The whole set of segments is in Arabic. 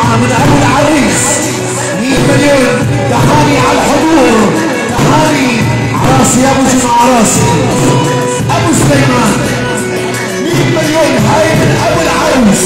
راس رأسي يا ابو جمع رأسي. أبو سليمان. 100 مليون. هاي من ابو العروس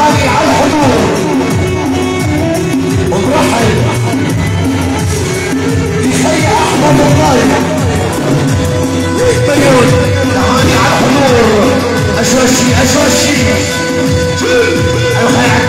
العملي على الحضور. ونرحب بخي أحمد الطايب مليون تعاني على الحضور. أشوشي أشوشي. الخي